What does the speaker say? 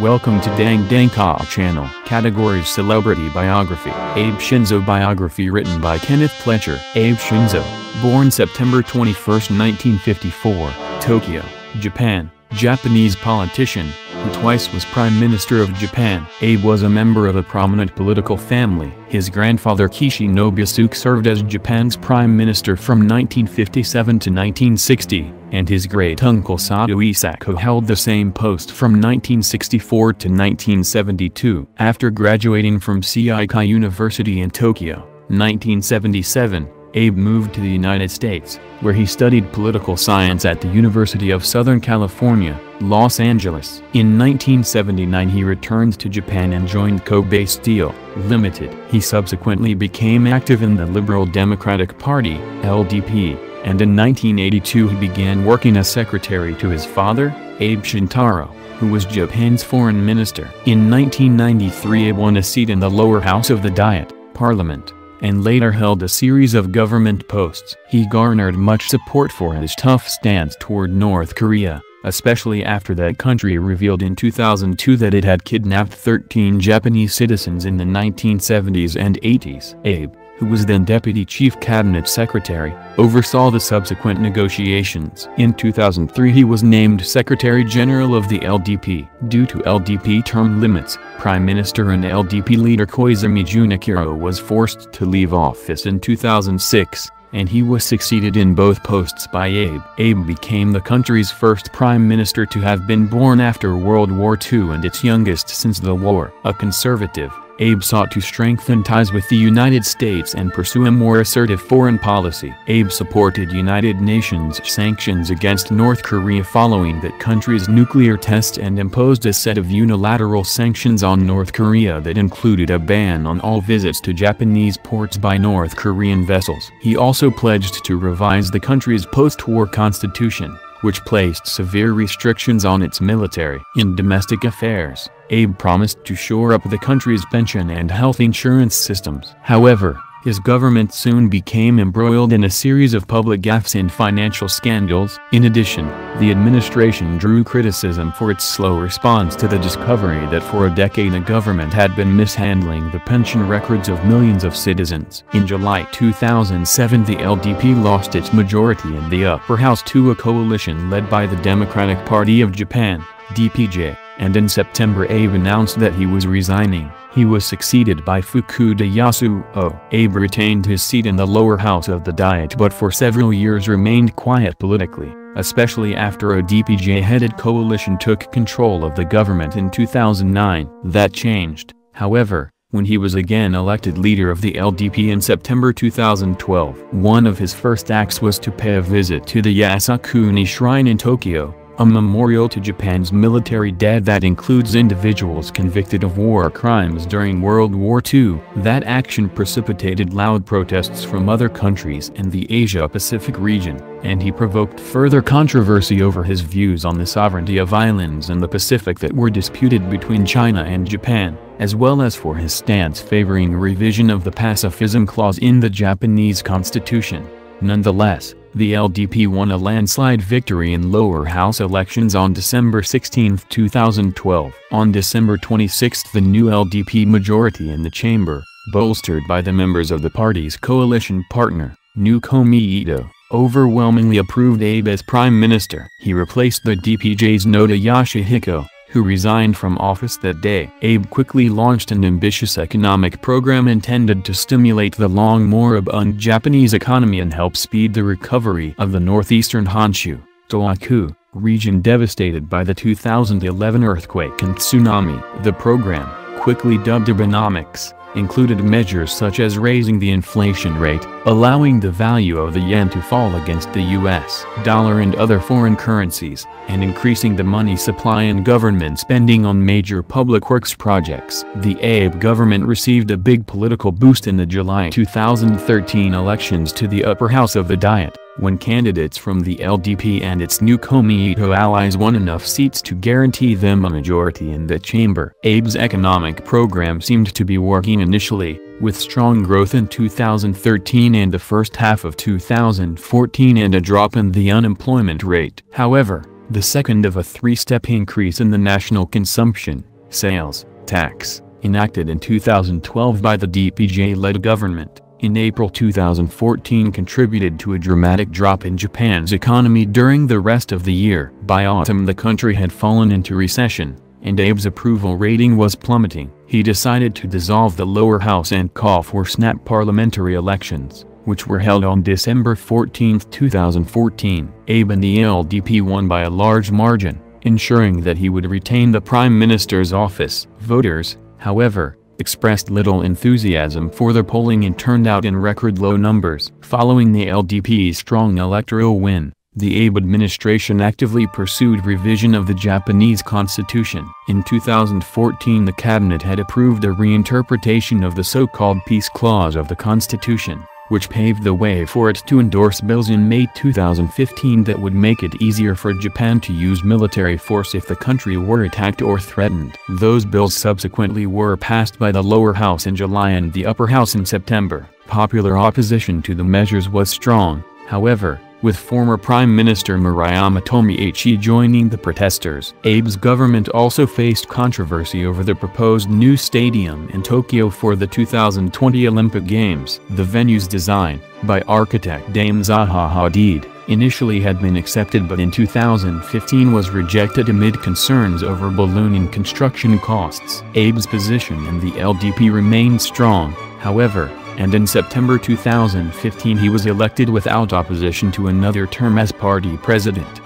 Welcome to Dang Dang Khoa channel. Categories Celebrity Biography. Abe Shinzo Biography written by Kenneth Pletcher. Abe Shinzo, born September 21, 1954, Tokyo, Japan, Japanese politician, who twice was Prime Minister of Japan. Abe was a member of a prominent political family. His grandfather Kishi Nobusuke served as Japan's Prime Minister from 1957 to 1960, and his great-uncle Sato Eisaku held the same post from 1964 to 1972. After graduating from Seikei University in Tokyo, 1977, Abe moved to the United States, where he studied political science at the University of Southern California, Los Angeles. In 1979 he returned to Japan and joined Kobe Steel, Limited. He subsequently became active in the Liberal Democratic Party, LDP, and in 1982 he began working as secretary to his father, Abe Shintaro, who was Japan's foreign minister. In 1993 Abe won a seat in the lower house of the Diet, Parliament and later held a series of government posts. He garnered much support for his tough stance toward North Korea, especially after that country revealed in 2002 that it had kidnapped 13 Japanese citizens in the 1970s and 80s. Abe, who was then Deputy Chief Cabinet Secretary, oversaw the subsequent negotiations. In 2003 he was named Secretary General of the LDP. Due to LDP term limits, Prime Minister and LDP leader Koizumi Junichiro was forced to leave office in 2006, and he was succeeded in both posts by Abe. Abe became the country's first prime minister to have been born after World War II and its youngest since the war. A conservative, Abe sought to strengthen ties with the United States and pursue a more assertive foreign policy. Abe supported United Nations sanctions against North Korea following that country's nuclear test and imposed a set of unilateral sanctions on North Korea that included a ban on all visits to Japanese ports by North Korean vessels. He also pledged to revise the country's post-war constitution which placed severe restrictions on its military. In domestic affairs, Abe promised to shore up the country's pension and health insurance systems. However, his government soon became embroiled in a series of public gaffes and financial scandals. In addition, the administration drew criticism for its slow response to the discovery that for a decade the government had been mishandling the pension records of millions of citizens. In July 2007 the LDP lost its majority in the upper house to a coalition led by the Democratic Party of Japan, DPJ, and in September Abe announced that he was resigning. He was succeeded by Fukuda Yasuo. Abe retained his seat in the lower house of the Diet but for several years remained quiet politically, especially after a DPJ-headed coalition took control of the government in 2009. That changed, however, when he was again elected leader of the LDP in September 2012. One of his first acts was to pay a visit to the Yasukuni Shrine in Tokyo, a memorial to Japan's military dead that includes individuals convicted of war crimes during World War II. That action precipitated loud protests from other countries in the Asia-Pacific region, and he provoked further controversy over his views on the sovereignty of islands in the Pacific that were disputed between China and Japan, as well as for his stance favoring revision of the pacifism clause in the Japanese constitution. Nonetheless, the LDP won a landslide victory in lower house elections on December 16, 2012. On December 26 the new LDP majority in the chamber, bolstered by the members of the party's coalition partner, New Komeito, overwhelmingly approved Abe as prime minister. He replaced the DPJ's Noda Yoshihiko, who resigned from office that day. Abe quickly launched an ambitious economic program intended to stimulate the long moribund Japanese economy and help speed the recovery of the northeastern Honshu, Tohoku, region devastated by the 2011 earthquake and tsunami. The program, quickly dubbed Abenomics, included measures such as raising the inflation rate, allowing the value of the yen to fall against the US dollar and other foreign currencies, and increasing the money supply and government spending on major public works projects. The Abe government received a big political boost in the July 2013 elections to the upper house of the Diet when candidates from the LDP and its new Komeito allies won enough seats to guarantee them a majority in the chamber. Abe's economic program seemed to be working initially, with strong growth in 2013 and the first half of 2014 and a drop in the unemployment rate. However, the second of a three-step increase in the national consumption, sales, tax, enacted in 2012 by the DPJ-led government, in April 2014 contributed to a dramatic drop in Japan's economy during the rest of the year. By autumn the country had fallen into recession, and Abe's approval rating was plummeting. He decided to dissolve the lower house and call for snap parliamentary elections, which were held on December 14, 2014. Abe and the LDP won by a large margin, ensuring that he would retain the prime minister's office. Voters, however, expressed little enthusiasm for the polling and turned out in record low numbers. Following the LDP's strong electoral win, the Abe administration actively pursued revision of the Japanese constitution. In 2014 the cabinet had approved a reinterpretation of the so-called Peace Clause of the constitution which paved the way for it to endorse bills in May 2015 that would make it easier for Japan to use military force if the country were attacked or threatened. Those bills subsequently were passed by the lower house in July and the upper house in September. Popular opposition to the measures was strong, however, with former Prime Minister Murayama Tomiichi joining the protesters. Abe's government also faced controversy over the proposed new stadium in Tokyo for the 2020 Olympic Games. The venue's design, by architect Dame Zaha Hadid, initially had been accepted but in 2015 was rejected amid concerns over ballooning construction costs. Abe's position in the LDP remained strong, however, and in September 2015 he was elected without opposition to another term as party president.